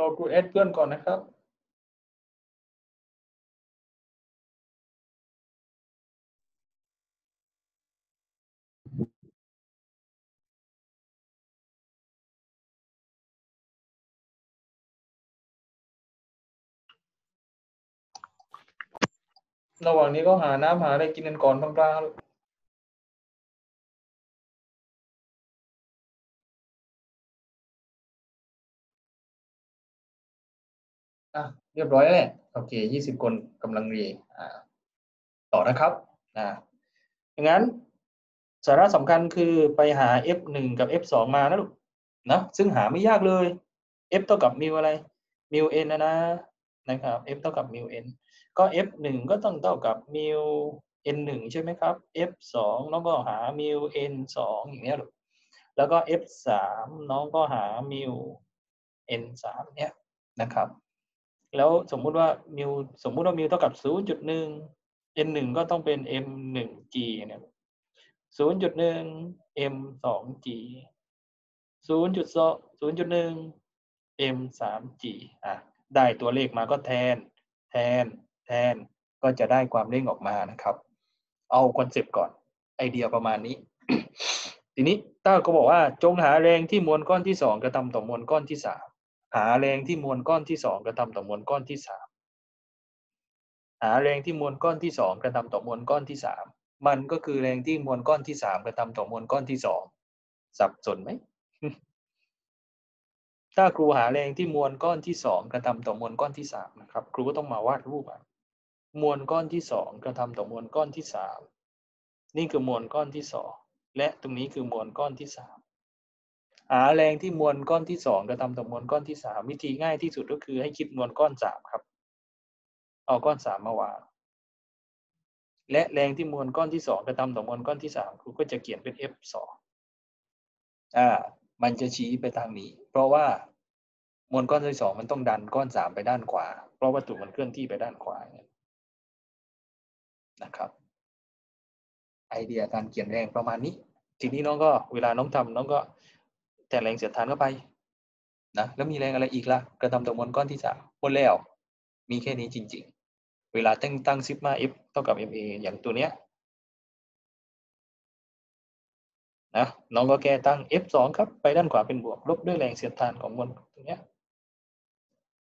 รอครูแอดเพื่อนก่อนนะครับ ระหว่างนี้ก็หาน้ำหาอะไรกินกันก่อนบางกลางๆ อะเรียบร้อยแล้วแหละโอเคยี่สิบคนกำลังเรียนอ่าต่อนะครับอ่าอย่างนั้นสาระสำคัญคือไปหา f หนึ่งกับ f สองมานะลูกนะซึ่งหาไม่ยากเลย f เท่ากับมิวอะไรมิว n นะนะนะครับ f เท่ากับมิว n ก็ f หนึ่งก็ต้องเท่ากับมิว n หนึ่งใช่ไหมครับ f สองน้องก็หามิว n สองอย่างเงี้ยลูกแล้วก็ f สามน้องก็หามิว n สามเนี้ยนะครับ แล้วสมมุติว่ามิวสมมุติว่ามิวเท่ากับศูนย์จุดหนึ่ง n หนึ่งก็ต้องเป็น m หนึ่ง g เนี่ยศูนย์จุดหนึ่ง m สอง g ศูนย์จุดสองศูนย์จุดหนึ่ง m สาม g อะได้ตัวเลขมาก็แทน แทน แทน ก็จะได้ความเร่งออกมานะครับ เอาคอนเซปต์ก่อนไอเดียประมาณนี้ ทีนี้ต้าก็บอกว่าจงหาแรงที่มวลก้อนที่สองกระทำต่อมวลก้อนที่สาม หาแรงที่มวลก้อนที่สองกระทำต่อมวลก้อนที่สามหาแรงที่มวลก้อนที่สองกระทำต่อมวลก้อนที่สามมันก็คือแรงที่มวลก้อนที่สามกระทำต่อมวลก้อนที่สองสับสนไหมถ้าครูหาแรงที่มวลก้อนที่สองกระทำต่อมวลก้อนที่สามนะครับ ครูก็ต้องมาวาดรูปอะมวลก้อนที่สองกระทำต่อมวลก้อนที่สามนี่คือมวลก้อนที่สองและตรงนี้คือมวลก้อนที่สาม หาแรงที่มวลก้อนที่สองกระทำต่อมวลก้อนที่สามวิธีง่ายที่สุดก็คือให้คิดมวลก้อนสามครับ เอาก้อนสามมาวางและแรงที่มวลก้อนที่สองกระทำต่อมวลก้อนที่สามครูก็จะเขียนเป็น f สองอ่า มันจะชี้ไปทางนี้ เพราะว่ามวลก้อนที่สองมันต้องดันก้อนสามไปด้านขวา เพราะวัตถุมันเคลื่อนที่ไปด้านขวานะครับ ไอเดียการเขียนแรงประมาณนี้ ทีนี้น้องก็เวลาน้องทำน้องก็ แต่แรงเสียดทานเข้าไปนะแล้วมีแรงอะไรอีกล่ะ กระทำต่อมวลก้อนที่สามหมดแล้ว มีแค่นี้จริง ๆ เวลาตั้งตั้งซิกมา f เท่ากับ ma อย่างตัวเนี้ยนะน้องก็แก้ตั้ง f สองครับ ไปด้านขวาเป็นบวกลบด้วยแรงเสียดทานของมวลตรงเนี้ย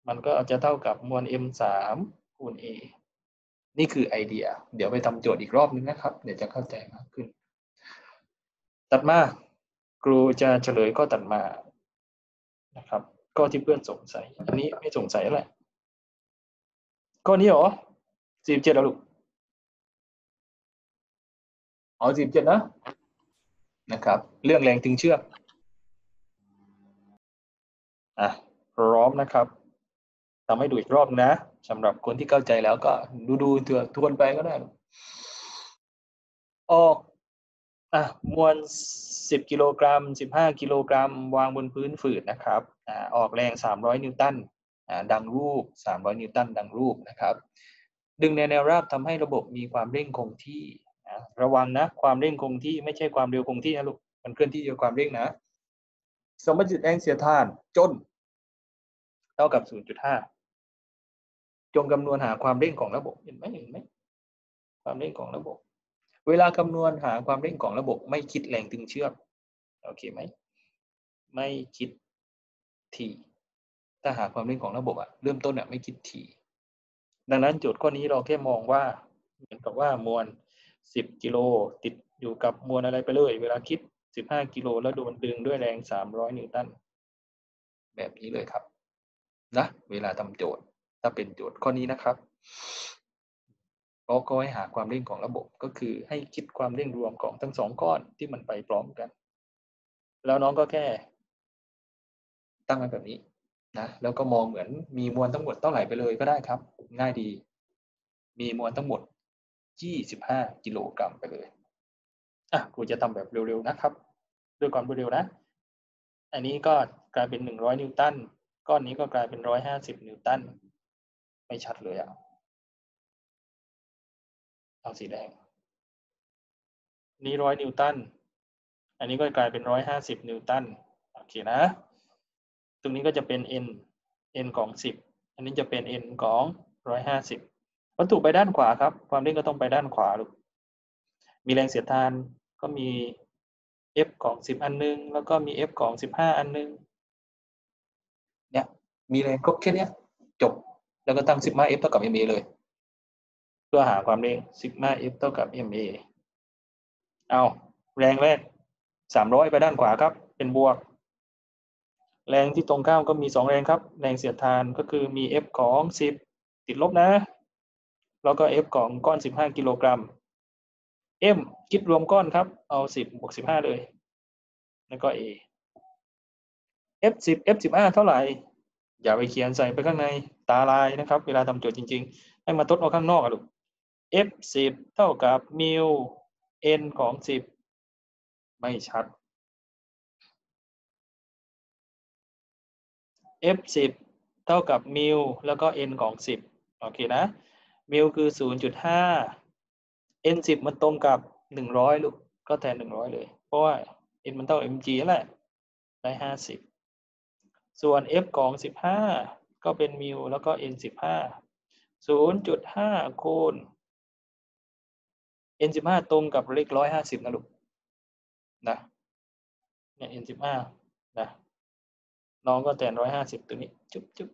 มันก็จะเท่ากับมวล m สามคูณ a นี่คือไอเดีย เดี๋ยวไปทำโจทย์อีกรอบนึงนะครับ เดี๋ยวจะเข้าใจมากขึ้น ตัดมา ครูจะเฉลยก็ตัดมานะครับก็ที่เพื่อนสงสัย อันนี้ไม่สงสัยอะไรก็นี้เหรอสิบเจ็ดแล้วลูกอ๋อสิบเจ็ดนะนะครับ เรื่องแรงตึงเชือกอะพร้อมนะครับทำให้ดูอีกรอบนะสำหรับคนที่เข้าใจแล้วก็ดูดูเถอทวนไปก็ได้ ออก อะมวลสิบกิโลกรัมสิบห้ากิโลกรัม วางบนพื้นฝืดนะครับอ่าออกแรงสามร้อยนิวตันอ่าดังรูปสามร้อยนิวตันดังรูปนะครับ ดึงในแนวราบทำให้ระบบมีความเร่งคงที่นะระวังนะความเร่งคงที่ไม่ใช่ความเร็วคงที่นะลูกมันเคลื่อนที่โดยความเร่งนะสมมติแรงเสียดทานจน เท่ากับ 0.5 จงคำนวณหาความเร่งของระบบเห็นไหมเห็นไหมความเร่งของระบบ เวลาคำนวณหาความเร่งของระบบไม่คิดแรงตึงเชือกโอเคไหมไม่คิดทีถ้าหาความเร่งของระบบอะเริ่มต้นอะไม่คิดทีดังนั้นโจทย์ข้อนี้เราแค่มองว่าเหมือนกับว่ามวล 10 กิโลติดอยู่กับมวลอะไรไปเลย เวลาคิด 15 กิโลแล้วโดนดึงด้วยแรง 300 นิวตันแบบนี้เลยครับนะเวลาทำโจทย์ถ้าเป็นโจทย์ข้อนี้นะครับ ก็ก็ให้หาความเร่งของระบบก็คือให้คิดความเร่งรวมของทั้งสองก้อนที่มันไปพร้อมกัน แล้วน้องก็แค่ตั้งไว้แบบนี้นะแล้วก็มองเหมือนมีมวลทั้งหมดเท่าไหร่ไปเลยก็ได้ครับ ง่ายดี มีมวลทั้งหมด 25 กิโลกรัมไปเลยอะกูจะทำแบบเร็วๆนะครับ ด้วยความรวดเร็วนะ อันนี้ก็กลายเป็น 100 นิวตันก้อนนี้ก็กลายเป็น 150 นิวตันไม่ชัดเลยอะ เอาสีแดง นี้ร้อยนิวตัน อันนี้ก็กลายเป็นร้อยห้าสิบนิวตัน โอเคนะ ตรงนี้ก็จะเป็น n n ของสิบ อันนี้จะเป็น n ของร้อยห้าสิบวัตถุไปด้านขวาครับ ความเร่งก็ต้องไปด้านขวาลูก มีแรงเสียดทานก็มี f ของสิบอันนึง แล้วก็มี f ของสิบห้าอันนึง เนี่ย มีแรงครบแค่นี้จบ แล้วก็ตั้งซิกมา f เท่ากับ ma เลย เพื่อหาความเร่งซิกมา f เท่ากับ ma เอาแรงแรกสามร้อยไปด้านขวาครับ เป็นบวก แรงที่ตรงข้ามก็มีสองแรงครับ แรงเสียดทานก็คือมี f ของสิบติดลบนะ แล้วก็ f ของก้อนสิบห้ากิโลกรัม m คิดรวมก้อนครับ เอาสิบบวกสิบห้าเลย แล้วก็ a f สิบ f สิบห้าเท่าไหร่ อย่าไปเขียนใส่ไปข้างในตาลายนะครับ เวลาทำโจทย์จริง ๆ ให้มาทดเอาข้างนอกอะลูก f สิบเท่ากับมิว n ของสิบไม่ชัด f สิบเท่ากับมิวแล้วก็ n ของสิบโอเคนะ มิวคือศูนย์จุดห้า n สิบมันตรงกับหนึ่งร้อยลูก ก็แทนหนึ่งร้อยเลย เพราะว่า n มันเท่า mg นั่นแหละ ได้ห้าสิบส่วน f ของสิบห้าก็เป็นมิวแล้วก็ n สิบห้าศูนย์จุดห้าคูณ n สิบห้าตรงกับเลขร้อยห้าสิบนะลูกนะเนี่ย n สิบห้านะน้องก็แทนร้อยห้าสิบตัวนี้จุ๊บจุ๊บ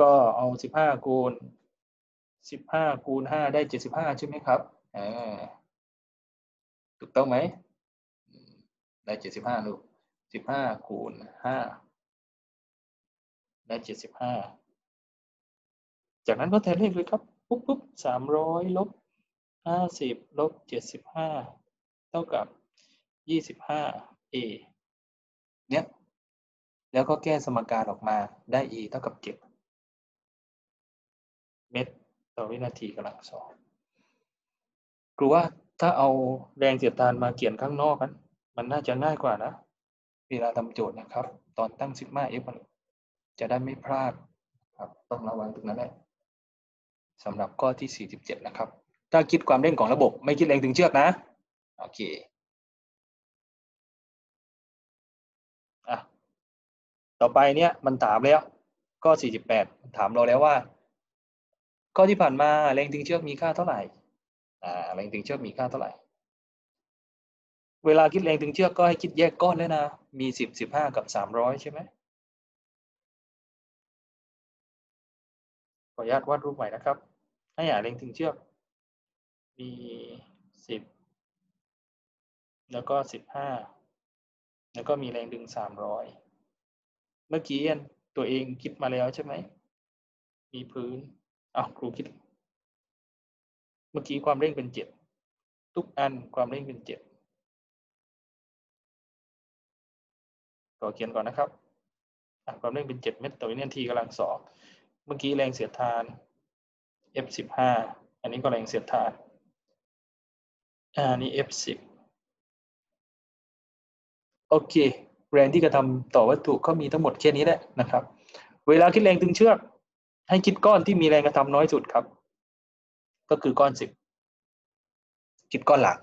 ก็เอาสิบห้าคูณสิบห้าคูณห้าได้เจ็ดสิบห้าใช่ไหมครับอ่าถูกต้องไหมอืมได้เจ็ดสิบห้าลูกสิบห้าคูณห้าได้เจ็ดสิบห้าจากนั้นก็แทนเลขเลยครับ ปุ๊บปุ๊บสามร้อยลบ ห้าสิบลบเจ็ดสิบห้าเท่ากับยี่สิบห้า a เนี่ยแล้วก็แก้สมการออกมาได้ e เท่ากับเจ็ดเมตรต่อวินาทีกำลังสองครูว่าถ้าเอาแรงเสียดทานมาเขียนข้างนอกนั้นมันน่าจะง่ายกว่านะ เวลาทำโจทย์นะครับ ตอนตั้งซิกมา f มันจะได้ไม่พลาดครับ ต้องระวังตรงนั้นแหละสำหรับข้อที่ 47 นะครับ ถ้าคิดความเร่งของระบบ ไม่คิดแรงถึงเชือกนะ โอเคอะต่อไปเนี่ยมันถามแล้วข้อ48ถามเราแล้วว่า ข้อที่ผ่านมาแรงดึงเชือกมีค่าเท่าไหร่อ่าแรงดึงเชือกมีค่าเท่าไหร่ เวลาคิดแรงดึงเชือกก็ให้คิดแยกก้อนด้วยนะ มี10 15กับ300ใช่ไหมขออนุญาตวาดรูปใหม่นะครับ ให้หาแรงดึงเชือก มี10แล้วก็15แล้วก็มีแรงดึง300เมื่อกี้ตัวเองคิดมาแล้วใช่ไหม มีพื้นอ้าวครูคิด เมื่อกี้ความเร่งเป็นเจ็ดทุกอันความเร่งเป็นเจ็ดขอเขียนก่อนนะครับอะความเร่งเป็นเจ็ดเมตรต่อวินาทีกำลังสองเมื่อกี้แรงเสียดทาน f สิบห้าอันนี้ก็แรงเสียดทาน อ่านี่ f สิบโอเค แรงที่กระทำต่อวัตถุก็มีทั้งหมดแค่นี้แหละนะครับ เวลาคิดแรงตึงเชือก ให้คิดก้อนที่มีแรงกระทำน้อยสุดครับ ก็คือก้อนสิบคิดก้อนหลัง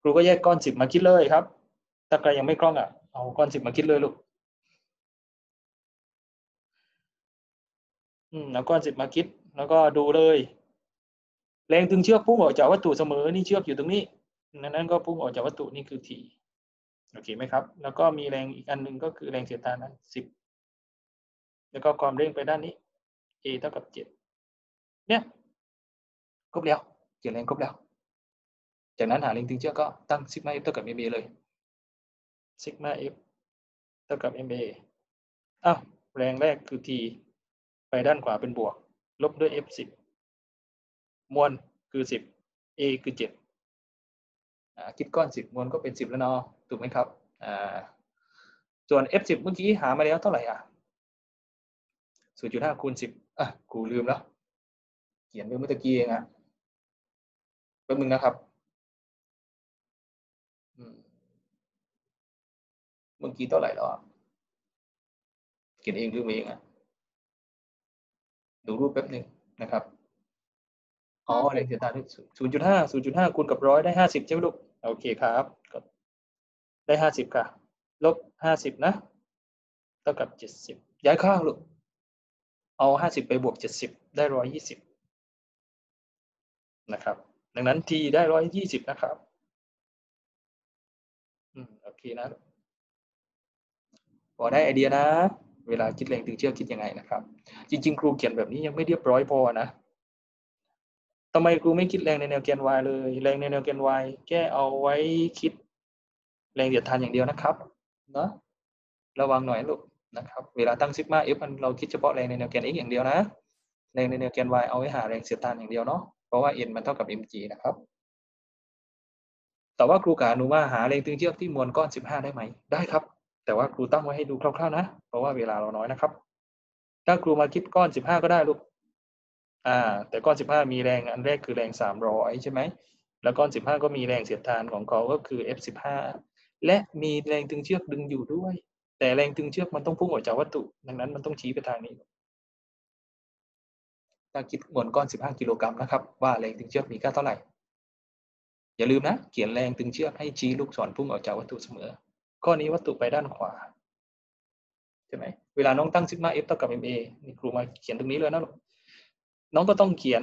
ครูก็แยกก้อนสิบมาคิดเลยครับ ถ้าใครยังไม่คล่องอะ เอาก้อนสิบมาคิดเลยลูก อืมเอาก้อนสิบมาคิด แล้วก็ดูเลย แรงตึงเชือกพุ่งออกจากวัตถุเสมอ นี่เชือกอยู่ตรงนี้นั้นก็พุ่งออกจากวัตถุนี่คือทีโอเคไหมครับ แล้วก็มีแรงอีกอันหนึ่งก็คือแรงเสียดทานนั้นสิบแล้วก็ความเร่งไปด้านนี้ a เท่ากับเจ็ดเนี่ยครบแล้วเขียนแรงครบแล้ว จากนั้นหาแรงตึงเชือกก็ตั้งซิกมา f เท่ากับ ma เลยซิกมา f เท่ากับ ma อ้าวแรงแรกคือ t ไปด้านขวาเป็นบวก ลบด้วย f สิบ มวลคือสิบ a คือเจ็ดคิดก้อนสิบมวลก็เป็นสิบแล้วเนาะถูกไหมครับอ่าส่วน f สิบเมื่อกี้หามาแล้วเท่าไหร่อะศูนย์จุดห้าคูณสิบอะกูลืมแล้ว เขียนไปเมื่อตะกี้เองอะแป๊บนึงนะครับเมื่อกี้เท่าไหร่แล้วเขียนเองลืมเองอะดูรูปแป๊บนึงนะครับ อ๋อแรงเสียดทานศูนย์จุดห้าศูนย์จุดห้าคูณกับร้อยได้ห้าสิบใช่ไหมลูก โอเคครับก็ได้ห้าสิบค่ะ ลบห้าสิบนะ เท่ากับเจ็ดสิบย้ายข้างลูก เอาห้าสิบไปบวกเจ็ดสิบได้ร้อยยี่สิบนะครับ ดังนั้น t ได้ร้อยยี่สิบนะครับ อืมโอเคนะพอได้ไอเดียนะ เวลาคิดแรงตึงเชื่อคิดยังไงนะครับ จริง ๆ ครูเขียนแบบนี้ยังไม่เรียบร้อยพอนะ ทำไมครูไม่คิดแรงในแนวแกน y เลย แรงในแนวแกน y แค่เอาไว้คิดแรงเดียดทานอย่างเดียวนะครับเนาะระวังหน่อยลูกนะครับ เวลาตั้งซิกมา f มันเราคิดเฉพาะแรงในแนวแกน x อย่างเดียวนะ แรงในแนวแกน y เอาไว้หาแรงเสียดทานอย่างเดียวเนาะเพราะว่า n มันเท่ากับ mg นะครับ แต่ว่าครูกาหนูว่าหาแรงตึงเชือกที่มวลก้อน 15 ได้ไหมได้ครับ แต่ว่าครูตั้งไว้ให้ดูคร่าวๆนะ เพราะว่าเวลาเราน้อยนะครับ ถ้าครูมาคิดก้อน 15 ก็ได้ลูก อ่าแต่ก้อน 15 มีแรงอันแรกคือแรง 300 ใช่ไหมแล้วก้อน 15 ก็มีแรงเสียดทานของเขาก็คือ F15 และมีแรงตึงเชือกดึงอยู่ด้วย แต่แรงตึงเชือกมันต้องพุ่งออกจากวัตถุ ดังนั้นมันต้องชี้ไปทางนี้ถ้าคิดมวลก้อน 15 กิโลกรัมนะครับ ว่าแรงตึงเชือกมีค่าเท่าไหร่ อย่าลืมนะ เขียนแรงตึงเชือกให้ชี้ลูกศรพุ่งออกจากวัตถุเสมอ ข้อนี้วัตถุไปด้านขวาใช่ไหมเวลาน้องตั้งซิกมา f เท่ากับ ma นี่ครูมาเขียนตรงนี้เลยนะลูก น้องก็ต้องเขียน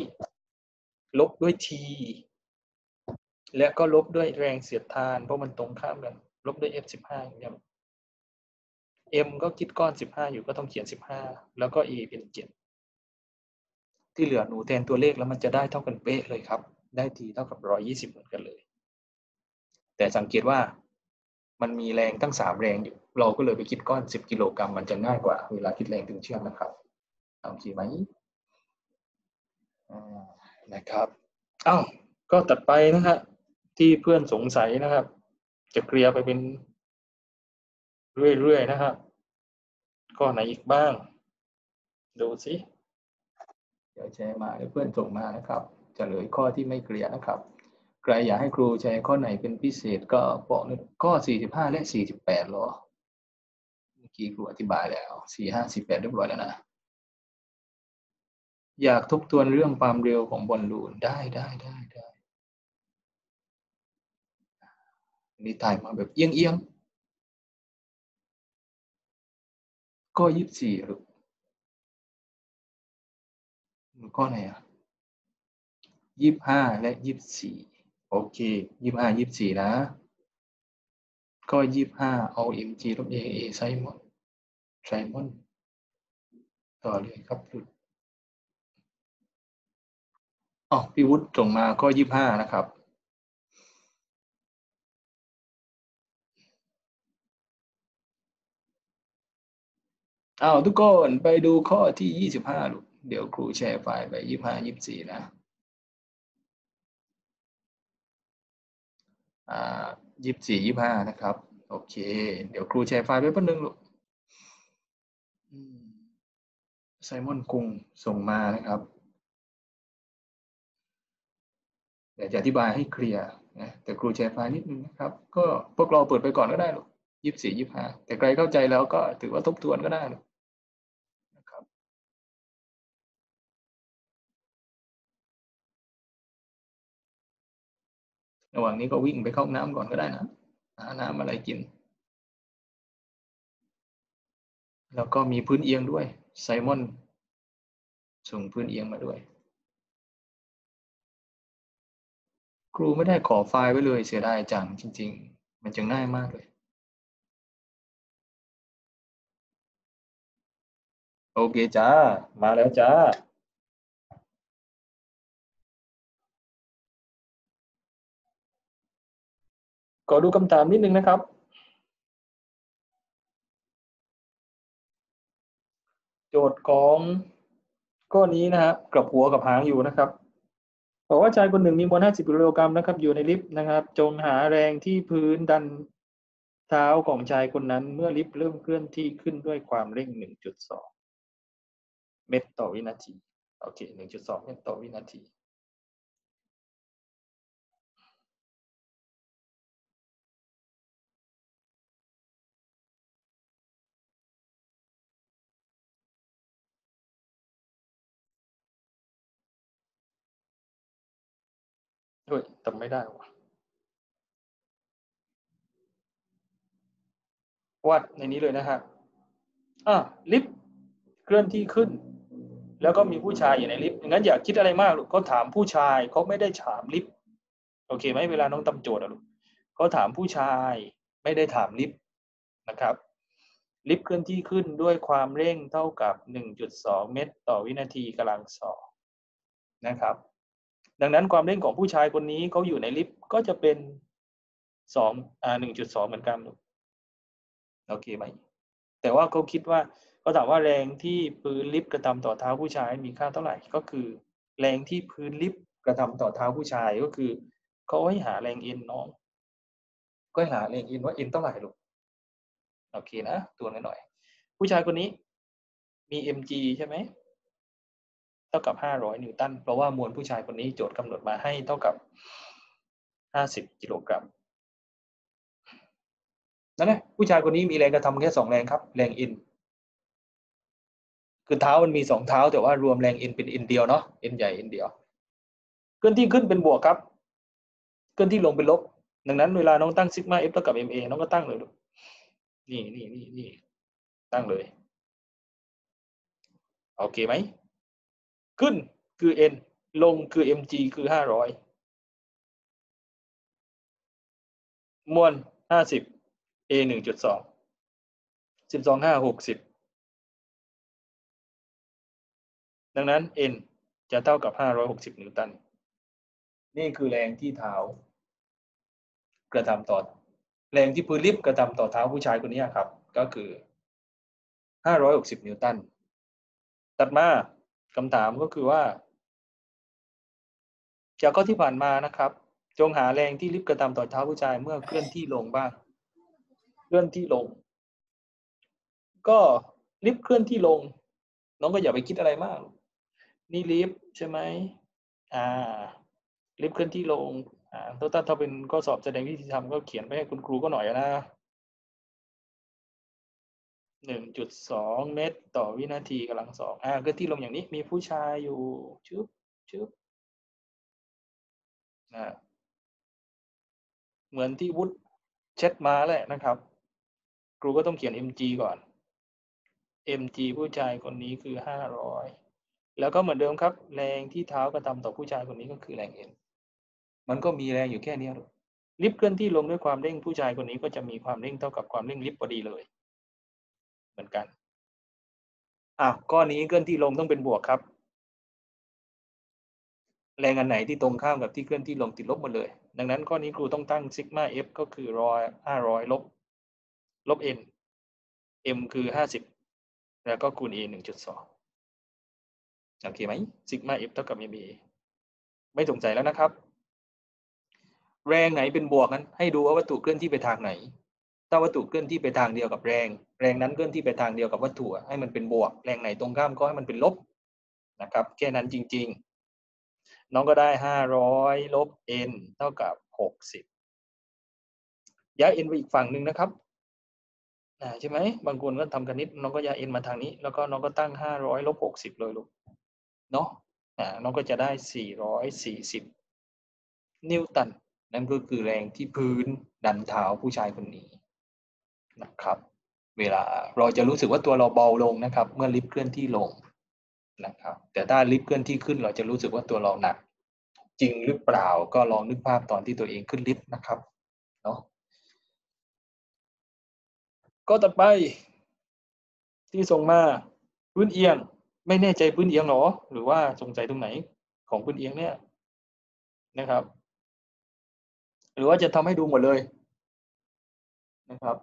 300ลบด้วย t และก็ลบด้วยแรงเสียดทาน เพราะมันตรงข้ามกัน ลบด้วย f15 อย่างเงี้ย m ก็คิดก้อน15อยู่ก็ต้องเขียน15แล้วก็ a เป็น7ที่เหลือหนูแทนตัวเลขแล้วมันจะได้เท่ากันเป๊ะเลยครับ ได้ t เท่ากับ120เหมือนกันเลย แต่สังเกตว่ามันมีแรงตั้ง3แรงอยู่ เราก็เลยไปคิดก้อน10กิโลกรัมมันจะง่ายกว่า เวลาคิดแรงตึงเชือกนะครับ โอเคไหมนะครับอ้าวก็ตัดไปนะฮะที่เพื่อนสงสัยนะครับ จะเคลียร์ไปเป็นเรื่อยๆนะครับข้อไหนอีกบ้าง ดูสิเดี๋ยวแชร์มาให้เพื่อนส่งมานะครับจะเหลือข้อที่ไม่เคลียร์นะครับใครอยากให้ครูแชร์ข้อไหนเป็นพิเศษก็บอกหนึ่งข้อ 45 และ 48หรอเมื่อกี้ครูอธิบายแล้ว 4 5 48เรียบร้อยแล้วนะ อยากทบทวนเรื่องความเร็วของบอลลูนได้ได้ได้ได้นี่ถ่ายมาแบบเอียงเอียงก็ยี่สิบสี่ลูกข้อไหนอะยี่สิบห้าและยี่สิบสี่โอเคยี่สิบห้ายี่สิบสี่นะ ก็ยี่สิบห้าเอา mg ลบ aa ไซมอนไซมอนต่อเลยครับหลุด อ๋อพี่วุฒิส่งมาก็ยี่สิบห้านะครับ อ้าวทุกคนไปดูข้อที่ยี่สิบห้าลูก เดี๋ยวครูแชร์ไฟล์ไปยี่ห้ายี่สี่นะ อ่ายี่สี่ยี่ห้านะครับ โอเค เดี๋ยวครูแชร์ไฟล์ไปแป๊บนึงลูกไซมอนกุงส่งมานะครับ เดี๋ยวจะอธิบายให้เคลียร์นะแต่ครูแชร์ไฟล์นิดนึงนะครับ ก็พวกเราเปิดไปก่อนก็ได้ลูกยี่สี่ยี่ห้าแต่ใครเข้าใจแล้วก็ถือว่าทบทวนก็ได้ลูกระหว่างนี้ก็วิ่งไปเข้าน้ำก่อนก็ได้นะหาน้ำอะไรกิน แล้วก็มีพื้นเอียงด้วยไซมอนส่งพื้นเอียงมาด้วย ครูไม่ได้ขอไฟล์ไว้เลยเสียดายจังจริง ๆ มันจะง่ายมากเลย โอเคจ้า มาแล้วจ้า ขอดูคำถามนิดนึงนะครับ โจทย์ของข้อนี้นะครับกับหัวกับหางอยู่นะครับ บอกว่าชายคนหนึ่งมีมวล50กิโลกรัมนะครับ อยู่ในลิฟต์นะครับ จงหาแรงที่พื้นดันเท้าของชายคนนั้นเมื่อลิฟต์เริ่มเคลื่อนที่ขึ้นด้วยความเร่ง 1.2 เมตรต่อวินาที โอเค 1.2 เมตรต่อวินาที ด้วยแต่ไม่ได้ว่ะวาดในนี้เลยนะครับอะลิฟต์เคลื่อนที่ขึ้น แล้วก็มีผู้ชายอยู่ในลิฟต์งั้นอย่าคิดอะไรมากลูกเขาถามผู้ชายเขาไม่ได้ถามลิฟต์โอเคไหมเวลาน้องตำโจทย์อะลูกเขาถามผู้ชายไม่ได้ถามลิฟต์นะครับ ลิฟต์เคลื่อนที่ขึ้นด้วยความเร่งเท่ากับ 1.2 เมตร ต่อวินาทีกำลังสองนะครับ ดังนั้นความเร่งของผู้ชายคนนี้เขาอยู่ในลิฟต์ก็จะเป็นสองอ่าหนึ่งจุดสองเหมือนกันโอเคไหมแต่ว่าเขาคิดว่าเขาถามว่าแรงที่พื้นลิฟต์กระทำต่อเท้าผู้ชายมีค่าเท่าไหร่ก็คือ แรงที่พื้นลิฟต์กระทำต่อเท้าผู้ชายก็คือเขาให้หาแรงเอ็นน้องก็ให้หาแรงเอ็นว่าเอ็นเท่าไหร่ลูกโอเคนะตัวหน่อยๆผู้ชายคนนี้มี mg ใช่ไหม เท่ากับ 500 นิวตัน เพราะว่ามวลผู้ชายคนนี้โจทย์กำหนดมาให้เท่ากับ 50 กิโลกรัม นั่นแหละผู้ชายคนนี้มีแรงกระทำแค่สองแรงครับ แรง N คือเท้ามันมีสองเท้า แต่ว่ารวมแรง N เป็น N เดียวเนาะ N ใหญ่ N เดียว เคลื่อนที่ขึ้นเป็นบวกครับ เคลื่อนที่ลงเป็นลบ ดังนั้นเวลาน้องตั้ง sigma F เท่ากับ ma น้องก็ตั้งเลยลูนี่นี่นี่นี่ตั้งเลย โอเคไหม ขึ้นคือ n ลงคือ mg คือห้าร้อยมวลห้าสิบ a หนึ่งจุดสองสิบสองห้าหกสิบดังนั้น n จะเท่ากับห้าร้อยหกสิบนิวตัน นี่คือแรงที่เท้ากระทำต่อแรงที่พื้นลิฟต์กระทำต่อเท้าผู้ชายคนนี้ครับ ก็คือห้าร้อยหกสิบนิวตัน ตัดมา คำถามก็คือว่า จากข้อที่ผ่านมานะครับ จงหาแรงที่ลิฟต์กระทำต่อเท้าผู้ชายเมื่อเคลื่อนที่ลงบ้าง เคลื่อนที่ลง ก็ลิฟต์เคลื่อนที่ลง น้องก็อย่าไปคิดอะไรมาก นี่ลิฟต์ใช่ไหมอ่า ลิฟต์เคลื่อนที่ลงอ่าถ้าถ้าเป็นข้อสอบแสดงวิธีทำก็เขียนไปให้คุณครูก็หน่อยนะ หนึ่งจุดสองเมตรต่อวินาทีกำลังสองอ่าเคลื่อนที่ลงอย่างนี้มีผู้ชายอยู่ชึบชึบนะเหมือนที่วุฒิเช็ดมาแหละนะครับ ครูก็ต้องเขียน mg ก่อน mg ผู้ชายคนนี้คือห้าร้อยแล้วก็เหมือนเดิมครับ แรงที่เท้ากระทำต่อผู้ชายคนนี้ก็คือแรงเอ็นมันก็มีแรงอยู่แค่นี้ลิฟต์เคลื่อนที่ลงด้วยความเร่งผู้ชายคนนี้ก็จะมีความเร่งเท่ากับความเร่งลิฟต์พอดีเลย เหมือนกันอะก้อนนี้เคลื่อนที่ลงต้องเป็นบวกครับ แรงอันไหนที่ตรงข้ามกับที่เคลื่อนที่ลงติดลบหมดเลย ดังนั้นข้อนี้ครูต้องตั้งซิกมา f ก็คือร้อยห้าร้อยลบ ลบ n m คือห้าสิบแล้วก็คูณ a หนึ่งจุดสองโอเคไหมซิกมา f เท่ากับ m a ไม่สงสัยแล้วนะครับ แรงไหนเป็นบวกนั้นให้ดูว่าวัตถุเคลื่อนที่ไปทางไหน ถ้าวัตถุเคลื่อนที่ไปทางเดียวกับแรง แรงนั้นเคลื่อนที่ไปทางเดียวกับวัตถุให้มันเป็นบวก แรงไหนตรงข้ามก็ให้มันเป็นลบนะครับแค่นั้นจริง ๆ น้องก็ได้ห้าร้อยลบ n เท่ากับหกสิบย้าย n ไปอีกฝั่งหนึ่งนะครับอ่าใช่ไหมบางคนก็ทำคณิตน้องก็ย้าย n มาทางนี้ แล้วก็น้องก็ตั้งห้าร้อยลบหกสิบเลยลูกเนาะอ่าน้องก็จะได้สี่ร้อยสี่สิบนิวตันนั่นก็คือแรงที่พื้นดันเท้าผู้ชายคนนี้นะครับ เวลาเราจะรู้สึกว่าตัวเราเบาลงนะครับ เมื่อลิฟต์เคลื่อนที่ลงนะครับ แต่ถ้าลิฟต์เคลื่อนที่ขึ้นเราจะรู้สึกว่าตัวเราหนัก จริงหรือเปล่าก็ลองนึกภาพตอนที่ตัวเองขึ้นลิฟต์นะครับเนาะก็ต่อไป ที่ส่งมาพื้นเอียง ไม่แน่ใจพื้นเอียงหรอ หรือว่าสงสัยตรงไหนของพื้นเอียงเนี่ยนะครับ หรือว่าจะทำให้ดูหมดเลยนะครับ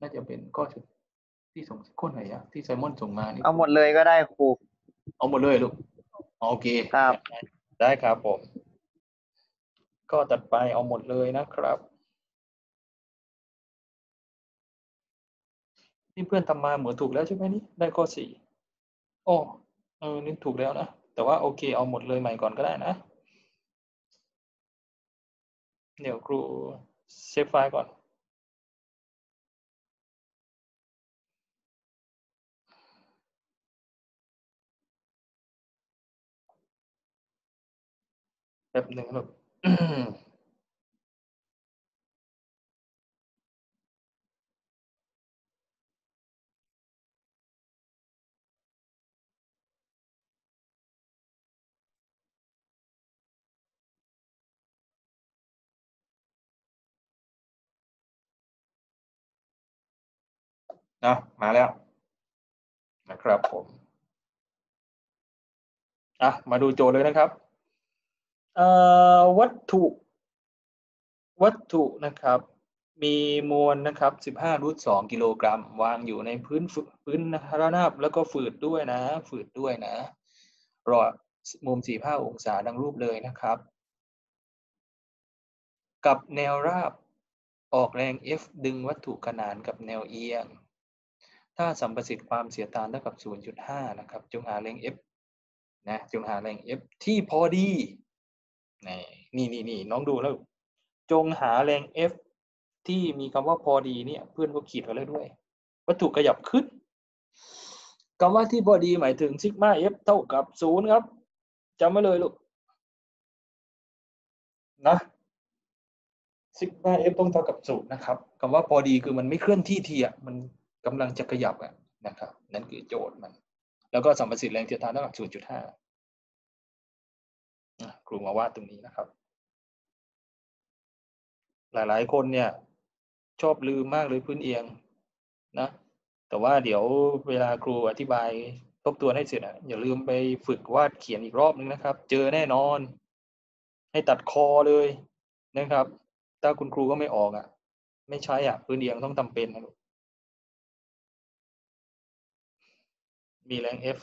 น่าจะเป็นข้อสุด ที่ส่งคนไหนอะที่ไซมอนส่งมานี่เอาหมดเลยก็ได้ครู เอาหมดเลยลูกโอเคครับ ได้ครับผม ก็ตัดไปเอาหมดเลยนะครับนี่เพื่อนทำมาเหมือนถูกแล้วใช่ไหมนี่ได้ข้อสี่โอ้เออนี่ถูกแล้วนะแต่ว่าโอเคเอาหมดเลยใหม่ก่อนก็ได้นะ เดี๋ยวครูเซฟไฟล์ก่อน แบบหนึ่งแบบนะมาแล้วนะครับผมอะมาดูโจทย์เลยนะครับ วัตถุ วัตถุนะครับ มีมวลนะครับ15รูท2กิโลกรัม วางอยู่ในพื้นฝพื้นระนาบแล้วก็ฝืดด้วยนะ ฝืดด้วยนะ รอดมุม45องศาดังรูปเลยนะครับ กับแนวราบออกแรง F ดึงวัตถุขนานกับแนวเอียง ถ้าสัมประสิทธิ์ความเสียดทานเท่ากับ 0.5 นะครับ จงหาแรง F นะ จงหาแรง F ที่พอดี นี่นี่นี่น้องดูแล้ว จงหาแรง F ที่มีคำว่าพอดีเนี่ย เพื่อนก็ขีดไว้แล้วด้วย วัตถุขยับขึ้นคำว่าที่พอดีหมายถึงซิกมา F เท่ากับศูนย์ครับจำไว้เลยลูกนะซิกมา F ต้องเท่ากับศูนย์นะครับคำว่าพอดีคือมันไม่เคลื่อนที่ทีอะมันกำลังจะขยับอะนะครับ นั่นคือโจทย์มัน แล้วก็สัมประสิทธิ์แรงเทียดทานเท่ากับ0.5 ครูมาวาดตรงนี้นะครับ หลายๆ คนเนี่ยชอบลืมมากเลยพื้นเอียงนะแต่ว่าเดี๋ยวเวลาครูอธิบายทบทวนให้เสร็จอะอย่าลืมไปฝึกวาดเขียนอีกรอบนึงนะครับ เจอแน่นอน ให้ตัดคอเลยนะครับ ถ้าคุณครูก็ไม่ออกอะไม่ใช่อะพื้นเอียงต้องทำเป็นนะมีแรง F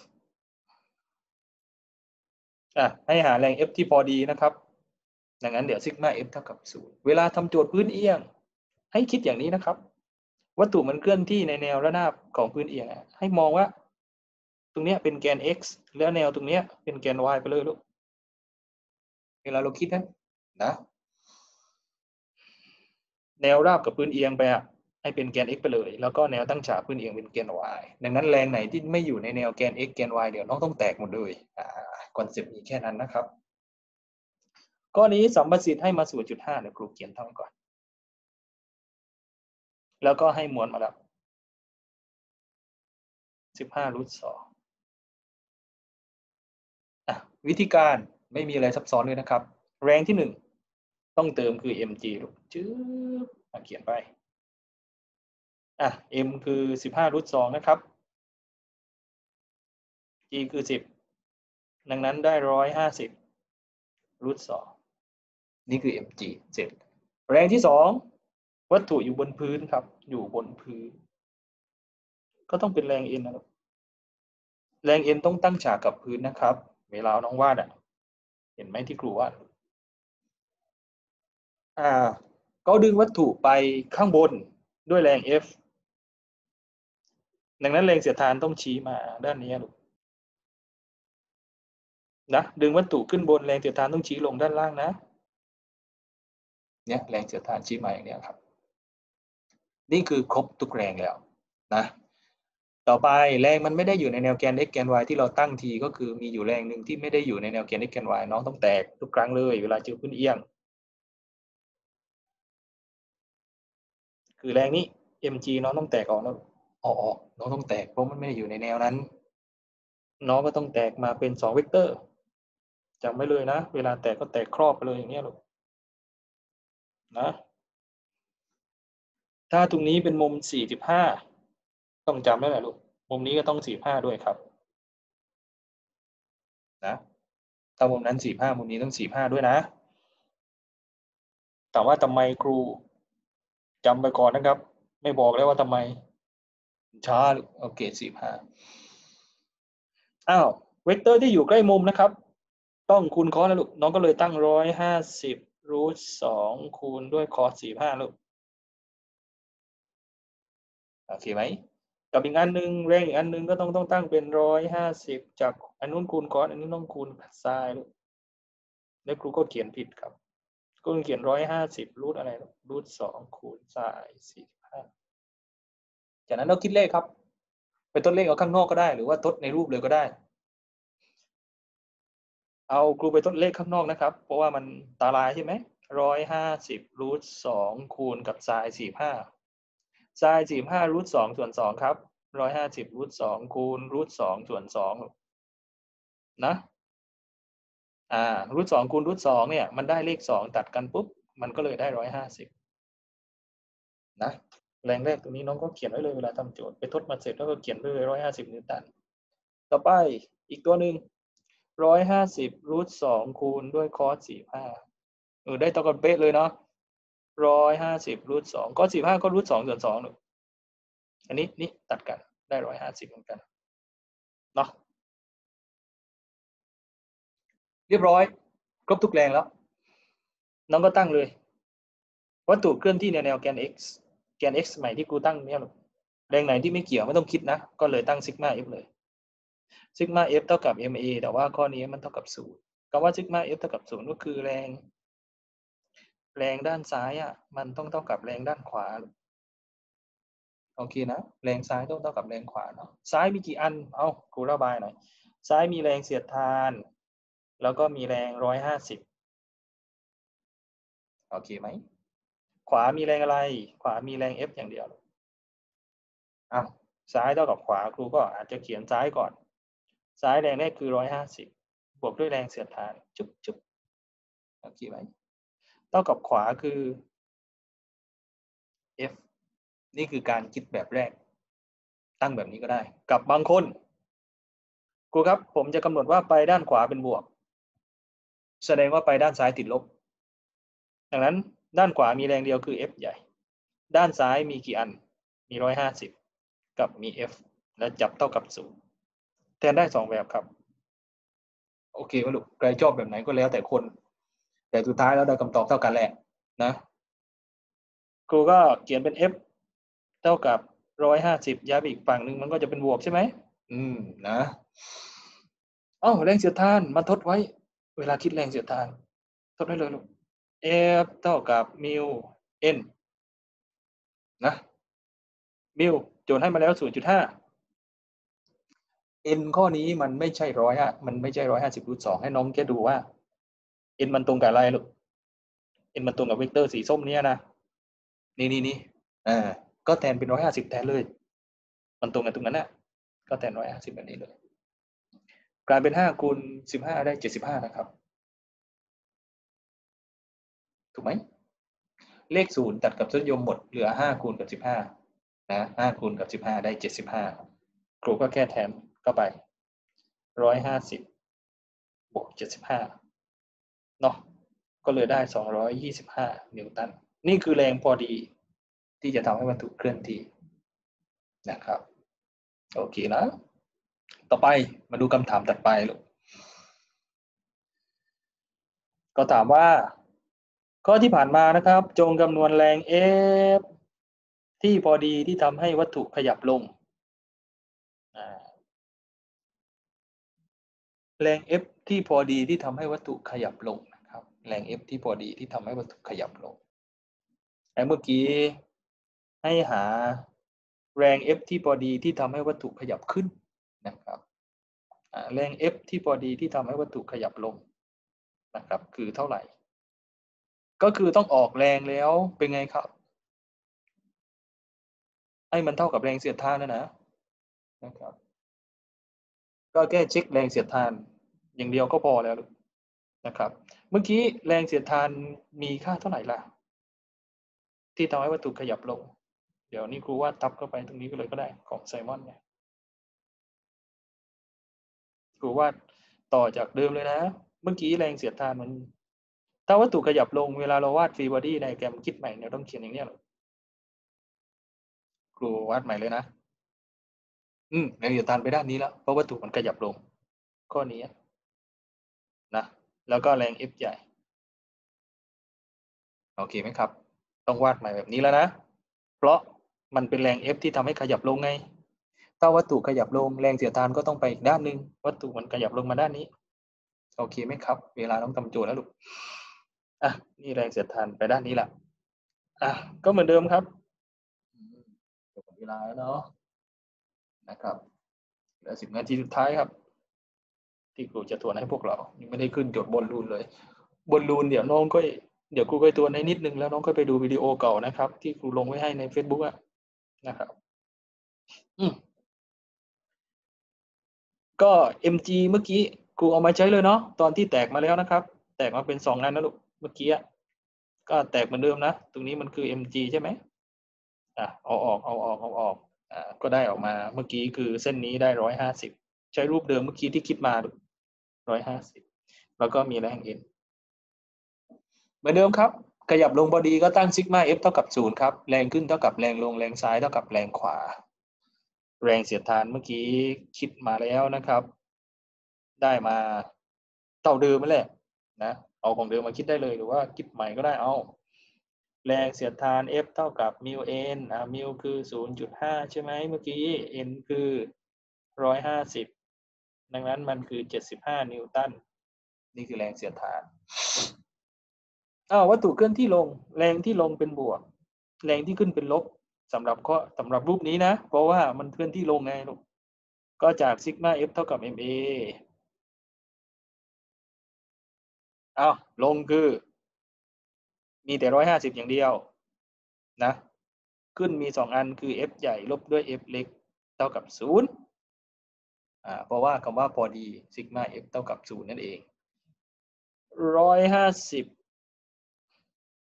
อะให้หาแรง F ที่พอดีนะครับ ดังนั้นเดี๋ยวซิกมา F เท่ากับศูนย์เวลาทำโจทย์พื้นเอียง ให้คิดอย่างนี้นะครับ วัตถุมันเคลื่อนที่ในแนวระนาบของพื้นเอียงให้มองว่า ตรงเนี้ยเป็นแกน x แล้วแนวตรงเนี้ยเป็นแกน y ไปเลยลูก เวลาเราคิดนะนะ แนวราบกับพื้นเอียงไปอะ ให้เป็นแกน x ไปเลย แล้วก็แนวตั้งฉากพื้นเอียงเป็นแกน y ดังนั้นแรงไหนที่ไม่อยู่ในแนวแกน x แกน y เดี๋ยวน้องต้องแตกหมดเลยอ่าคอนเซปต์มีแค่นั้นนะครับข้อนนี้สัมประสิทธิ์ให้มา0.5เดี๋ยวครูเขียนทั้งก่อน แล้วก็ให้มวลมาแล้ว15รูทสองอะวิธีการไม่มีอะไรซับซ้อนเลยนะครับ แรงที่หนึ่งต้องเติมคือ mg ลูกจื๊บเขียนไป อะ m คือ15รูทสองนะครับ g คือ10ดังนั้นได้ร้อยห้าสิบรูทสองนี่คือ mg เสร็จ แรงที่สองวัตถุอยู่บนพื้นครับ อยู่บนพื้น ก็ต้องเป็นแรง n นะครับ แรง n ต้องตั้งฉากกับพื้นนะครับ เวลาน้องวาดอะ เห็นไหมที่ครูวาดอ่าก็ดึงวัตถุไปข้างบนด้วยแรง F ดังนั้นแรงเสียดทานต้องชี้มาด้านนี้ลูกนะดึงวัตถุขึ้นบนแรงเสียดทานต้องชี้ลงด้านล่างนะ เนี่ยแรงเสียดทานชี้มาอย่างนี้ครับ นี่คือครบทุกแรงแล้วนะต่อไปแรงมันไม่ได้อยู่ในแนวแกน x แกน y ที่เราตั้งทีก็คือมีอยู่แรงหนึ่งที่ไม่ได้อยู่ในแนวแกน x แกน y น้องต้องแตกทุกครั้งเลยเวลาเจอพื้นเอียง คือแรงนี้ mg น้องต้องแตกออกแล้ว ออกออกน้องต้องแตกเพราะมันไม่ได้อยู่ในแนวนั้น น้องก็ต้องแตกมาเป็นสองเวกเตอร์จำไว้เลยนะ เวลาแตกก็แตกครอบไปเลยอย่างเงี้ยลูกนะถ้าตรงนี้เป็นมุมสี่สิบห้าต้องจำได้แหละลูกมุมนี้ก็ต้องสี่ห้าด้วยครับนะถ้ามุมนั้นสี่ห้ามุมนี้ต้องสี่ห้าด้วยนะแต่ว่าทำไมครูจำไปก่อนนะครับ ไม่บอกแล้วว่าทำไม ช้าโอเคสี่ห้าอ้าวเวกเตอร์ที่อยู่ใกล้มุมนะครับ ต้องคูณ cos นะลูกน้องก็เลยตั้งร้อยห้าสิบ root สองคูณด้วย cos สี่ห้าลูกโอเคไหมกับอีกอันหนึ่งแรงอีกอันหนึ่งก็ต้องต้องตั้งเป็นร้อยห้าสิบจากอันนู้นคูณ cos อันนี้ต้องคูณไซน์ลูกแล้วครูก็เขียนผิดครับก็เขียนร้อยห้าสิบ root อะไร root สองคูณไซน์สี่ห้า จากนั้นเราคิดเลขครับ ไปต้นเลขเอาข้างนอกก็ได้ หรือว่าทดในรูปเลยก็ได้ เอาครูไปต้นเลขข้างนอกนะครับ เพราะว่ามันตาลายใช่ไหมร้อยห้าสิบรูทสองคูณกับไซน์สี่ห้าไซน์สี่ห้ารูทสองส่วนสองครับร้อยห้าสิบรูทสองคูณรูทสองส่วนสองนะอ่ารูทสองคูณรูทสองเนี่ยมันได้เลขสองตัดกันปุ๊บ มันก็เลยได้ร้อยห้าสิบนะ แรงแรกตรงนี้น้องก็เขียนไว้เลยเวลาทำโจทย์ไปทดมาเสร็จแล้วก็เขียนไปเลยร้อยห้าสิบนิวตัน ต่อไปอีกตัวหนึ่งร้อยห้าสิบรูทสองคูณด้วยคอสสี่ห้าเออได้เท่ากันเป๊ะเลยเนาะร้อยห้าสิบรูทสองคอสสี่ห้าก็รูทสองส่วนสองหนูอันนี้นี่ตัดกันได้ร้อยห้าสิบเหมือนกันเนาะเรียบร้อย ครบทุกแรงแล้ว น้องก็ตั้งเลย วัตถุเคลื่อนที่ในแนวแกน x กน x ใหม่ที่กูตั้งเนี่ยหรอกแรงไหนที่ไม่เกี่ยวไม่ต้องคิดนะ ก็เลยตั้งซิกมา f เลยซิกมา f เท่ากับ ma แต่ว่าข้อนี้มันเท่ากับศูนย์คำว่าซิกมา f เท่ากับศูนย์ก็คือแรง แรงด้านซ้ายอะ มันต้องเท่ากับแรงด้านขวาโอเคนะ แรงซ้ายต้องเท่ากับแรงขวาเนาะซ้ายมีกี่อัน เอาครูระบายหน่อย ซ้ายมีแรงเสียดทาน แล้วก็มีแรงร้อยห้าสิบโอเคไหม ขวามีแรงอะไร ขวามีแรง F อย่างเดียวอ้าวซ้ายเท่ากับขวาครูก็อาจจะเขียนซ้ายก่อน ซ้ายแรงแรกคือร้อยห้าสิบบวกด้วยแรงเสียดทานจุ๊บจุ๊บโอเคไหมเท่ากับขวาคือ F นี่คือการคิดแบบแรก ตั้งแบบนี้ก็ได้ กับบางคนครูครับ ผมจะกำหนดว่าไปด้านขวาเป็นบวก แสดงว่าไปด้านซ้ายติดลบ ดังนั้น ด้านขวามีแรงเดียวคือ F ใหญ่ ด้านซ้ายมีกี่อัน มีร้อยห้าสิบกับมี F และจับเท่ากับศูนย์แทนได้สองแบบครับ โอเคไหมลูกใครชอบแบบไหนก็แล้วแต่คน แต่สุดท้ายแล้วได้คำตอบเท่ากันแหละนะ ครูก็เขียนเป็น F เท่ากับร้อยห้าสิบย้ายไปอีกฝั่งหนึ่งมันก็จะเป็นบวกใช่ไหม อืมนะเอ้าแรงเสียดทานมาทดไว้ เวลาคิดแรงเสียดทาน ทดได้เลยลูก F เท่ากับมิว N นะมิวโจทย์ให้มาแล้ว 0.5 N ข้อนี้มันไม่ใช่ร้อยฮะมันไม่ใช่ร้อยห้าสิบรูทสองให้น้องแค่ดูว่า N มันตรงกับอะไรลูก N มันตรงกับเวกเตอร์สีส้มเนี้ยนะนี่นี่นี่อ่าก็แทนเป็นร้อยห้าสิบแทนเลย มันตรงกันตรงนั้นน่ะก็แทนร้อยห้าสิบแบบนี้เลยกลายเป็นห้าคูณสิบห้าได้เจ็ดสิบห้านะครับ ถูกไหมเลขศูนย์ตัดกับทศนิยมหมดเหลือห้าคูณกับสิบห้านะห้าคูณกับสิบห้าได้เจ็ดสิบห้าครูก็แค่แทนเข้าไปร้อยห้าสิบบวกเจ็ดสิบห้าเนาะก็เลยได้สองร้อยยี่สิบห้านิวตัน นี่คือแรงพอดีที่จะทำให้วัตถุเคลื่อนที่นะครับ โอเคนะ ต่อไปมาดูคำถามถัดไปลูกก็ถามว่า ข้อที่ผ่านมานะครับ จงคำนวณแรง F ที่พอดีที่ทำให้วัตถุขยับลง แรง F ที่พอดีที่ทำให้วัตถุขยับลงนะครับ แรง F ที่พอดีที่ทำให้วัตถุขยับลงไอ้เมื่อกี้ให้หาแรง F ที่พอดีที่ทำให้วัตถุขยับขึ้นนะครับแรง F ที่พอดีที่ทำให้วัตถุขยับลงนะครับ คือเท่าไหร่ ก็คือต้องออกแรงแล้วเป็นไงครับ ให้มันเท่ากับแรงเสียดทานนะนะนะครับ ก็แค่เช็คแรงเสียดทาน อย่างเดียวก็พอแล้วนะครับ เมื่อกี้แรงเสียดทานมีค่าเท่าไหร่ล่ะ ที่ทำให้วัตถุขยับลง เดี๋ยวนี้ครูวาดทับเข้าไปตรงนี้ก็เลยก็ได้ของไซมอนเนี่ยครูวาดต่อจากเดิมเลยนะ เมื่อกี้แรงเสียดทานมัน ถ้าวัตถุขยับลงเวลาเราวาดฟรีบอดี้ในแกรมคิดใหม่เนี่ยต้องเขียนอย่างนี้หรอครูวาดใหม่เลยนะ อืมแรงเสียดทานไปด้านนี้แล้วเพราะวัตถุมันขยับลง ข้อนี้นะแล้วก็แรง F ใหญ่ โอเคไหมครับ ต้องวาดใหม่แบบนี้แล้วนะ เพราะมันเป็นแรง F ที่ทำให้ขยับลงไง ถ้าวัตถุขยับลงแรงเสียดทานก็ต้องไปอีกด้านหนึ่งวัตถุมันขยับลงมาด้านนี้ โอเคไหมครับ เวลาต้องทำโจทย์แล้วลูก อะนี่แรงเสียดทานไปด้านนี้แหละอะก็เหมือนเดิมครับจบเวลาแล้วเนาะนะครับเหลือสิบนาทีสุดท้ายครับ ที่ครูจะทวนให้พวกเรายังไม่ได้ขึ้นจดบนรูนเลย บนรูนเดี๋ยวน้องก็เดี๋ยวครูก็ทวในนิดนึงแล้วน้องก็ไปดูวิดีโอเก่านะครับ ที่ครูลงไว้ให้ใน Facebook อะนะครับ อืมก็ MG เมื่อกี้ครูเอามาใช้เลยเนาะตอนที่แตกมาแล้วนะครับ แตกมาเป็นสองนั้นนะลูก เมื่อกี้ก็แตกเหมือนเดิมนะ ตรงนี้มันคือ MG ใช่ไหมอะเอาออกเอาออกเอาออกอ่าก็ได้ออกมาเมื่อกี้คือเส้นนี้ได้ร้อยห้าสิบใช้รูปเดิมเมื่อกี้ที่คิดมาร้อยห้าสิบแล้วก็มีแรงเอ็นเหมือนเดิมครับ ขยับลงบอดีก็ตั้งซิกมา f เท่ากับศูนย์ครับ แรงขึ้นเท่ากับแรงลงแรงซ้ายเท่ากับแรงขวา แรงเสียดทานเมื่อกี้คิดมาแล้วนะครับ ได้มาเท่าเดิมนั่นแหละนะ เอาของเดิมมาคิดได้เลยหรือว่าคิดใหม่ก็ได้เอาแรงเสียดทาน F เท่ากับมิว n อ่ามิวคือ 0.5 ใช่ไหมเมื่อกี้ n คือ 150 ดังนั้นมันคือ 75 นิวตัน นี่คือแรงเสียดทานอ้าววัตถุเคลื่อนที่ลง แรงที่ลงเป็นบวก แรงที่ขึ้นเป็นลบสำหรับข้อสำหรับรูปนี้นะ เพราะว่ามันเคลื่อนที่ลงไงลูกก็จากซิกมา F เท่ากับ ma อ้าวลงคือ มีแต่ร้อยห้าสิบอย่างเดียว นะ ขึ้นมีสองอันคือ f ใหญ่ลบด้วย f เล็ก เท่ากับศูนย์อ่าเพราะว่าคำว่าพอดีซิกมา f เท่ากับศูนย์นั่นเองร้อยห้าสิบ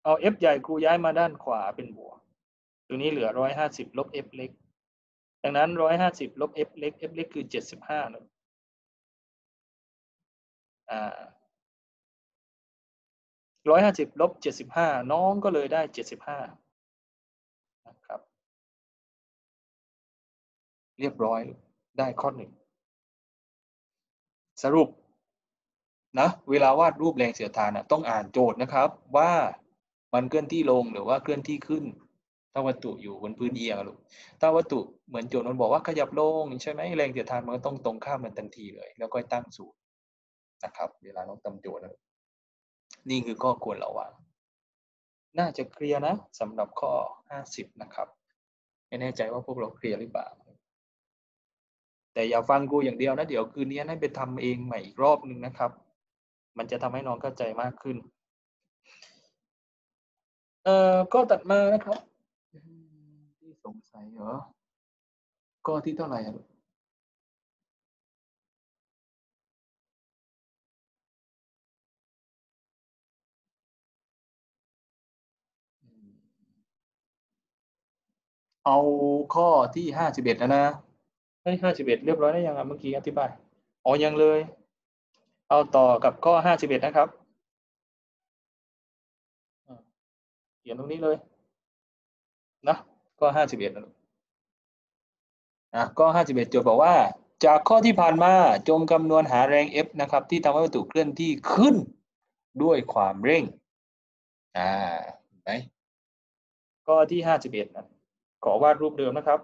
เอา f ใหญ่ครูย้ายมาด้านขวาเป็นบวกตัวนี้เหลือร้อยห้าสิบลบ f เล็กดังนั้นร้อยห้าสิบลบ f เล็ก f เล็กคือเจ็ดสิบห้านะอ่า ร้อยห้าสิบลบเจ็ดสิบห้าน้องก็เลยได้เจ็ดสิบห้านะครับ เรียบร้อยได้ข้อหนึ่งสรุปนะเวลาวาดรูปแรงเสียดทานนะต้องอ่านโจทย์นะครับ ว่ามันเคลื่อนที่ลงหรือว่าเคลื่อนที่ขึ้น ถ้าวัตถุอยู่บนพื้นเอียงลูกถ้าวัตถุเหมือนโจทย์มันบอกว่าขยับลงใช่ไหมแรงเสียดทานมันก็ต้องตรงข้ามมันทันทีเลย แล้วก็ตั้งสูตรนะครับ เวลาน้องทำโจทย์นะ นี่คือข้อควรระวัง น่าจะเคลียร์นะสำหรับข้อ 50 นะครับไม่แน่ใจว่าพวกเราเคลียร์หรือเปล่า แต่อย่าฟังกูอย่างเดียวนะ เดี๋ยวคืนนี้ให้ไปทำเองใหม่อีกรอบหนึ่งนะครับ มันจะทำให้น้องเข้าใจมากขึ้น เอ่อก็ตัดมานะครับที่สงสัยเหรอ ก็ที่เท่าไหร่อะ เอาข้อที่ห้าสิบเอ็ดนะนะเฮ้ยห้าสิบเอ็ดเรียบร้อยได้ยังอะเมื่อกี้อธิบายอ๋อยังเลย เอาต่อกับข้อห้าสิบเอ็ดนะครับเขียนตรงนี้เลยนะข้อห้าสิบเอ็ดนะอะข้อห้าสิบเอ็ดโจทย์บอกว่า จากข้อที่ผ่านมาจงคำนวณหาแรง F นะครับ ที่ทำให้วัตถุเคลื่อนที่ขึ้นด้วยความเร่ง อ่าเห็นไหมข้อที่ห้าสิบเอ็ดนะ ขอวาดรูปเดิมนะครับ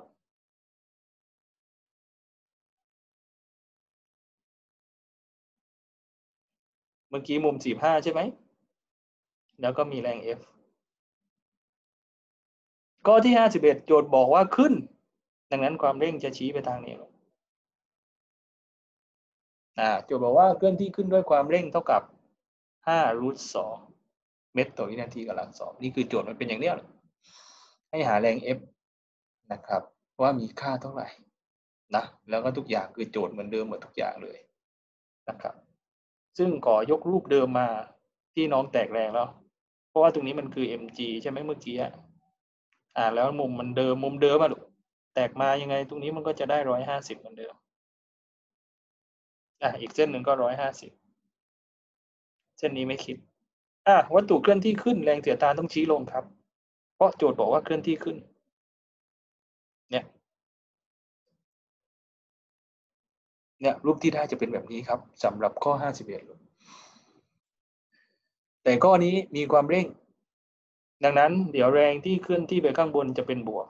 เมื่อกี้มุมสี่ห้าใช่ไหม แล้วก็มีแรง F ข้อที่ห้าสิบเอ็ดโจทย์บอกว่าขึ้น ดังนั้นความเร่งจะชี้ไปทางนี้อ่าโจทย์บอกว่าเคลื่อนที่ขึ้นด้วยความเร่งเท่ากับห้ารูทสองเมตรต่อวินาทีกำลังสองนี่คือโจทย์มันเป็นอย่างนี้ให้หาแรง F นะครับ ว่ามีค่าเท่าไหร่นะแล้วก็ทุกอย่างคือโจทย์เหมือนเดิมหมดทุกอย่างเลยนะครับ ซึ่งขอยกรูปเดิมมาที่น้องแตกแรงแล้ว เพราะว่าตรงนี้มันคือ mg ใช่ไหมเมื่อกี้อ่าแล้วมุมมันเดิมมุมเดิมอะลูกแตกมายังไงตรงนี้มันก็จะได้ร้อยห้าสิบเหมือนเดิมอะอีกเส้นหนึ่งก็ร้อยห้าสิบเส้นนี้ไม่คิดอะวัตถุเคลื่อนที่ขึ้นแรงเสียดทานต้องชี้ลงครับ เพราะโจทย์บอกว่าเคลื่อนที่ขึ้น เนี่ยรูปที่ได้จะเป็นแบบนี้ครับสำหรับข้อ 51 แต่ข้อนี้มีความเร่ง ดังนั้นเดี๋ยวแรงที่เคลื่อนที่ไปข้างบนจะเป็นบวก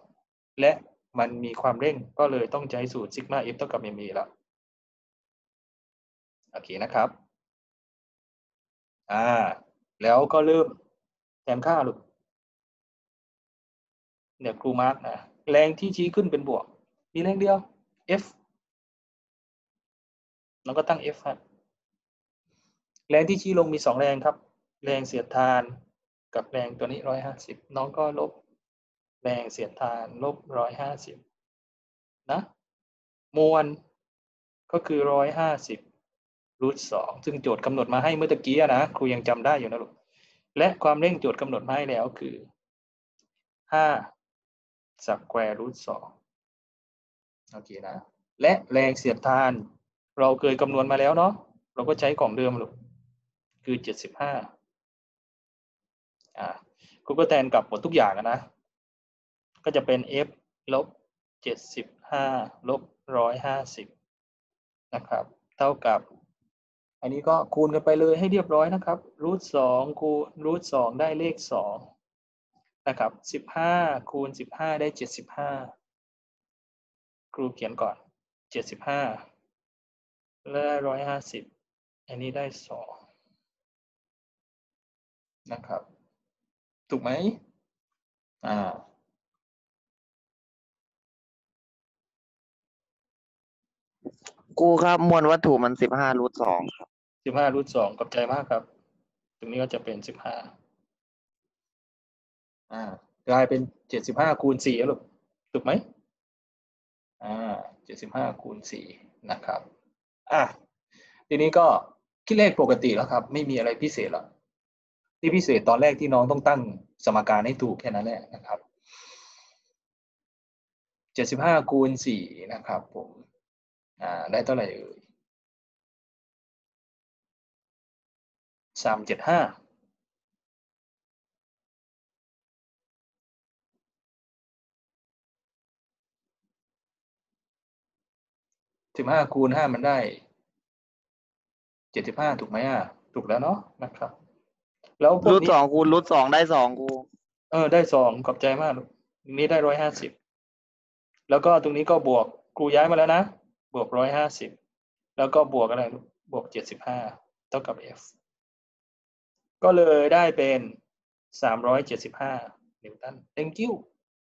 และมันมีความเร่งก็เลยต้องใช้สูตรซิกมา f เท่ากับ m a แล้วโอเคนะครับอ่าแล้วก็เริ่มแทนค่าลูกเนี่ยครูมาร์กนะแรงที่ชี้ขึ้นเป็นบวก มีแรงเดียว F แล้วก็ตั้ง F ครับแรงที่ชี้ลงมีสองแรงครับ แรงเสียดทานกับแรงตัวนี้ร้อยห้าสิบน้องก็ลบแรงเสียดทานลบร้อยห้าสิบนะ มวลก็คือร้อยห้าสิบ root สองซึ่งโจทย์กำหนดมาให้เมื่อตะกี้นะครูยังจำได้อยู่นะลูกและความเร่งโจทย์กำหนดมาให้แล้วคือห้า square root สองโอเคนะ และแรงเสียดทาน เราเคยคำนวณมาแล้วเนาะเราก็ใช้ของเดิมลูกคือเจ็ดสิบห้าอ่ากูก็แทนกับหมดทุกอย่างนะ ก็จะเป็น f ลบเจ็ดสิบห้าลบร้อยห้าสิบนะครับ เท่ากับ อันนี้ก็คูณกันไปเลยให้เรียบร้อยนะครับรูทสองคูณรูทสองได้เลขสองนะครับสิบห้าคูณสิบห้าได้เจ็ดสิบห้าครูเขียนก่อนเจ็ดสิบห้า และร้อยห้าสิบอันนี้ได้สองนะครับ ถูกไหมอ่ากูครับมวลวัตถุมันสิบห้ารูทสองครับสิบห้ารูทสองขอบใจมากครับ ตรงนี้ก็จะเป็นสิบห้าอ่ากลายเป็นเจ็ดสิบห้าคูณสี่แล้วลูกถูกไหมอ่าเจ็ดสิบห้าคูณสี่นะครับ อะทีนี้ก็คิดเลขปกติแล้วครับ ไม่มีอะไรพิเศษหรอกที่พิเศษตอนแรกที่น้องต้องตั้งสมการให้ถูกแค่นั้นแหละนะครับเจ็ดสิบห้าคูณสี่นะครับผมอ่าได้เท่าไหร่เอ่ยสามเจ็ดห้า สิบห้าคูณห้ามันได้เจ็ดสิบห้าถูกไหมอะ ถูกแล้วเนาะนะครับ แล้วพวรูกทนี้สองคูณรูทสองได้สองกูเออ ได้สองขอบใจมากลูกตรงนี้ได้ร้อยห้าสิบแล้วก็ตรงนี้ก็บวกครูย้ายมาแล้วนะ บวกร้อยห้าสิบแล้วก็บวกอะไรลูกบวกเจ็ดสิบห้าเท่ากับ f ก็เลยได้เป็นสามร้อยเจ็ดสิบห้านิวตัน thank you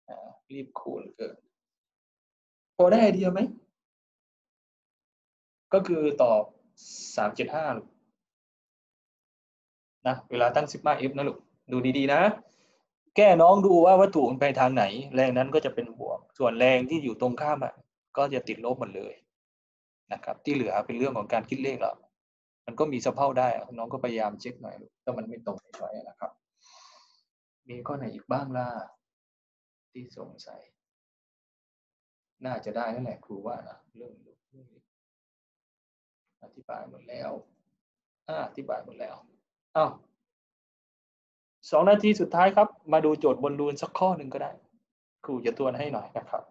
อ่ารีบคูณเกินพอได้ไอเดียไหม ก็คือตอบสามเจ็ดห้าลูกนะเวลาตั้ง sigma f นะลูกดูดีๆนะ แก้น้องดูว่าวัตถุมันไปทางไหน แรงนั้นก็จะเป็นบวก ส่วนแรงที่อยู่ตรงข้ามอะก็จะติดลบหมดเลยนะครับ ที่เหลือเป็นเรื่องของการคิดเลขแล้วมันก็มีสะเพร่าได้น้องก็พยายามเช็คหน่อยลูกถ้ามันไม่ตรงในช้อยนะครับ มีข้อไหนอีกบ้างล่ะที่สงสัย น่าจะได้นั่นแหละครูว่านะเรื่องเอธิบายหมดแล้วอธิบายหมดแล้วอ้าวสองนาทีสุดท้ายครับ มาดูโจทย์บอลลูนสักข้อหนึ่งก็ได้ ครูจะทวนให้หน่อยนะครับ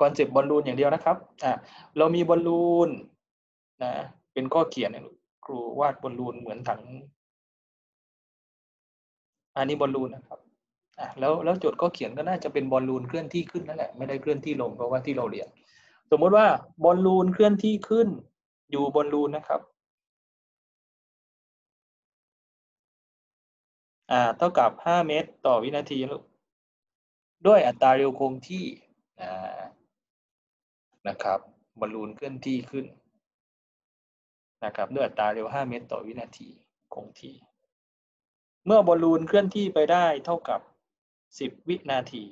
concept บอลลูนอย่างเดียวนะครับอ่าเรามีบอลลูนนะเป็นข้อเขียนนครูวาดบอลลูนเหมือนถังอันนี้บอลลูนนะครับอะแล้วแล้วโจทย์ข้อเขียนก็น่าจะเป็นบอลลูนเคลื่อนที่ขึ้นนั่นแหละไม่ได้เคลื่อนที่ลงเพราะว่าที่เราเรียน สมมติว่าบอลลูนเคลื่อนที่ขึ้น อยู่บอลลูนนะครับอ่าเท่ากับห้าเมตรต่อวินาทีลูกด้วยอัตราเร็วคงที่อ่านะครับบอลลูนเคลื่อนที่ขึ้นนะครับด้วยอัตราเร็วห้าเมตรต่อวินาทีคงที่ เมื่อบอลลูนเคลื่อนที่ไปได้เท่ากับสิบวินาที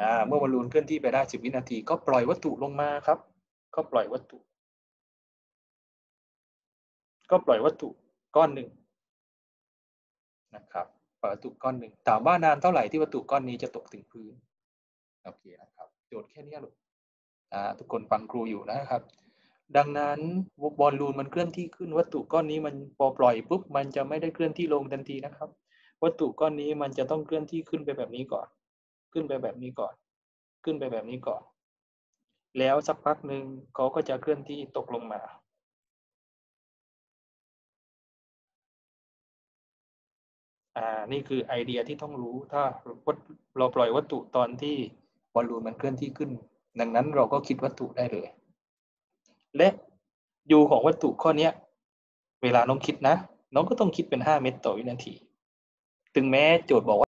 อ่าเมื่อบอลลูนเคลื่อนที่ไปได้สิบวินาที ก็ปล่อยวัตถุลงมาครับ ก็ปล่อยวัตถุ ก็ปล่อยวัตถุก้อนหนึ่งนะครับปล่อยวัตถุก้อนหนึ่งถามว่านานเท่าไหร่ที่วัตถุก้อนนี้จะตกถึงพื้นโอเคนะครับ โจทย์แค่นี้ลูกอ่าทุกคนฟังครูอยู่นะครับ ดังนั้นบอลลูนมันเคลื่อนที่ขึ้นวัตถุก้อนนี้มันพอปล่อยปุ๊บมันจะไม่ได้เคลื่อนที่ลงทันทีนะครับ วัตถุก้อนนี้มันจะต้องเคลื่อนที่ขึ้นไปแบบนี้ก่อน ขึ้นไปแบบนี้ก่อน ขึ้นไปแบบนี้ก่อน แล้วสักพักหนึ่งเขาก็จะเคลื่อนที่ตกลงมา อ่า นี่คือไอเดียที่ต้องรู้ ถ้าเราปล่อยวัตถุตอนที่บอลลูนมันเคลื่อนที่ขึ้น ดังนั้นเราก็คิดวัตถุได้เลย และยูของวัตถุข้อเนี้ยเวลาน้องคิดนะ น้องก็ต้องคิดเป็นห้าเมตรต่อวินาที ถึงแม้โจทย์บอกว่า